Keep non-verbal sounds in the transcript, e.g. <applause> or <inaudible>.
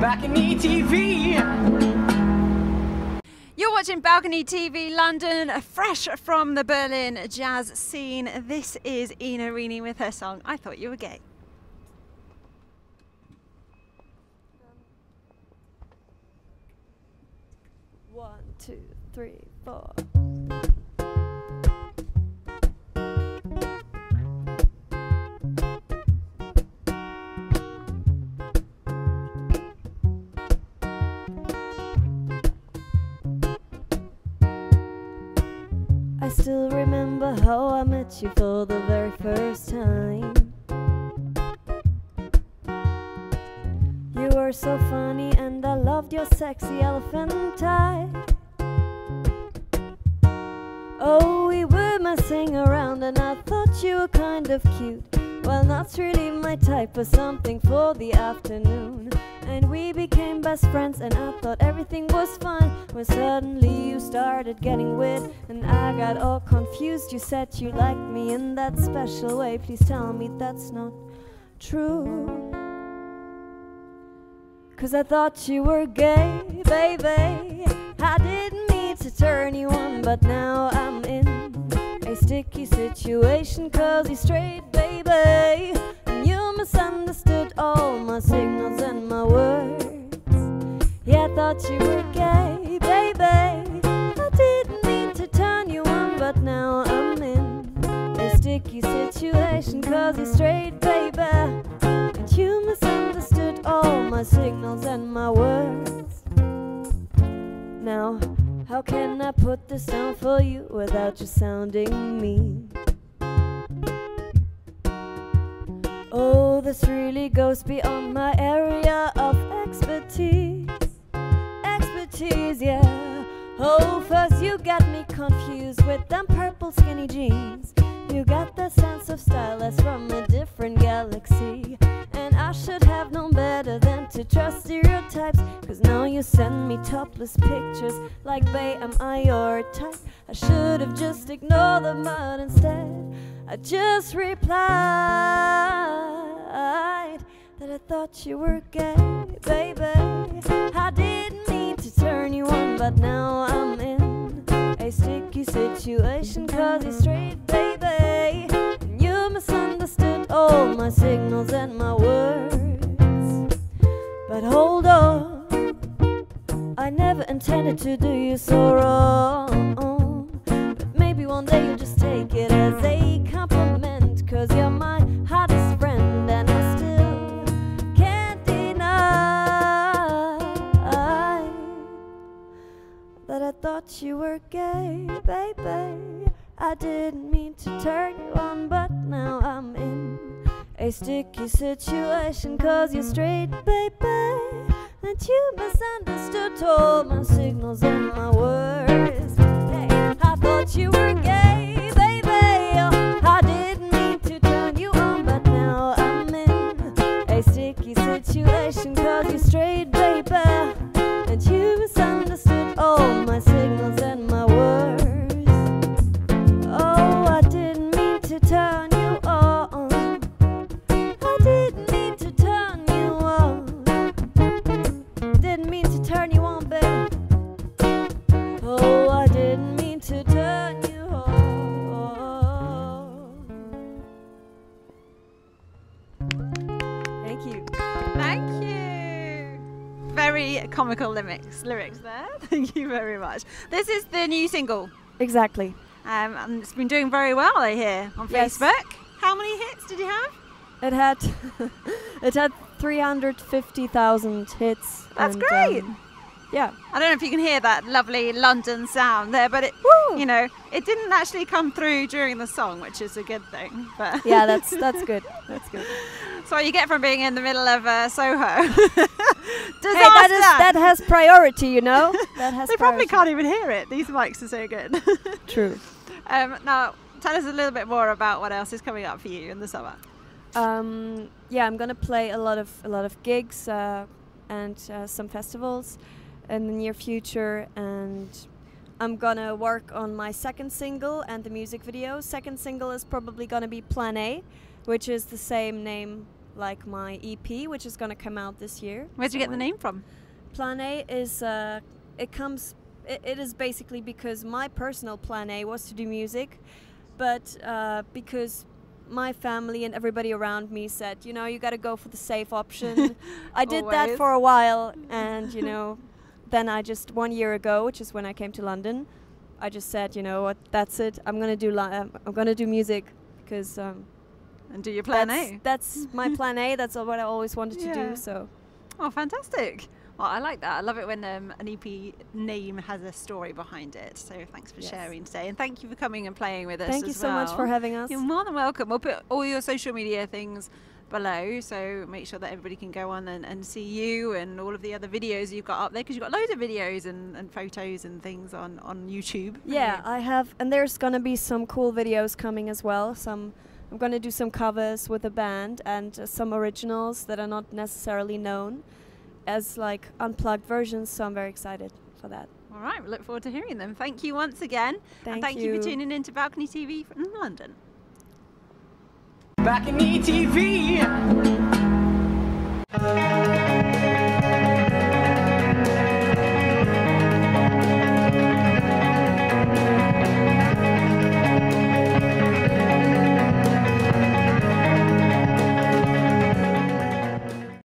Balcony TV. You're watching Balcony TV London, fresh from the Berlin jazz scene. This is Ina Reni with her song I Thought You Were Gay. One, two, three, four. I still remember how I met you for the very first time. You were so funny, and I loved your sexy elephant eye. Oh, we were messing around, and I thought you were kind of cute. Well, that's really my type, but something for the afternoon. And we became best friends, and I thought everything was fine. When suddenly you started getting weird and I got all confused. You said you liked me in that special way. Please tell me that's not true. Cause I thought you were gay, baby. I didn't mean to turn you on, but now I'm in a sticky situation. Cause you're straight, baby. And you misunderstood all my signals thought you were gay, baby. I didn't mean to turn you on, but now I'm in a sticky situation. Cause you're straight, baby. And you misunderstood all my signals and my words. Now, how can I put this down for you without you sounding mean? Oh, this really goes beyond my area of expertise. Yeah. Oh, first you got me confused with them purple skinny jeans. You got that sense of style that's from a different galaxy. And I should have known better than to trust stereotypes. Cause now you send me topless pictures like, babe, am I your type? I should have just ignored them, but instead, I just replied that I thought you were gay, baby. But now I'm in a sticky situation. Cause you're straight, baby. And you misunderstood all my signals and my words. But hold on, I never intended to do you so wrong. That I thought you were gay, baby. I didn't mean to turn you on, but now I'm in a sticky situation. Cause you're straight, baby. And you misunderstood all my signals and my words. Hey, I thought you were gay, comical lyrics, lyrics there. <laughs> Thank you very much. This is the new single. Exactly. Um, and it's been doing very well, I hear, on Yes. Facebook. How many hits did you have? It had <laughs> it had 350,000 hits. That's and, great. um, yeah. I don't know if you can hear that lovely London sound there, but it, Woo! you know, it didn't actually come through during the song, which is a good thing. But Yeah, that's <laughs> that's good. That's good. that's what you get from being in the middle of uh, Soho. Hey, that is that has priority, you know. <laughs> That has they probably priority. can't even hear it. These mics are so good. <laughs> True. um, now, tell us a little bit more about what else is coming up for you in the summer. Um, yeah, I'm gonna play a lot of a lot of gigs uh, and uh, some festivals in the near future, and I'm gonna work on my second single and the music video. Second single is probably gonna be Plan A, which is the same name like my EP, which is gonna come out this year. Where'd you get the name from? Plan A is uh, it comes. It, it is basically because my personal plan A was to do music, but uh, because my family and everybody around me said, you know, you got to go for the safe option. <laughs> I did that for a while, and you know, then I just one year ago, which is when I came to London, I just said, you know what, that's it. I'm gonna do li- I'm gonna do music because um, And do your plan that's, A. that's my plan A. That's what I always wanted to do. So Oh, fantastic. Well, I like that. I love it when um, an EP name has a story behind it. So thanks for Yes. sharing today. And thank you for coming and playing with us. thank you so much for having us. You're more than welcome. We'll put all your social media things below, so make sure that everybody can go on and, and see you and all of the other videos you've got up there because you've got loads of videos and, and photos and things on, on YouTube. Yeah, you? I have, and there's gonna be some cool videos coming as well. Some, I'm gonna do some covers with a band and uh, some originals that are not necessarily known as like unplugged versions. So I'm very excited for that. All right, we look forward to hearing them. Thank you once again. Thank and thank you. for tuning in to Balcony TV from London. Balcony in ETV.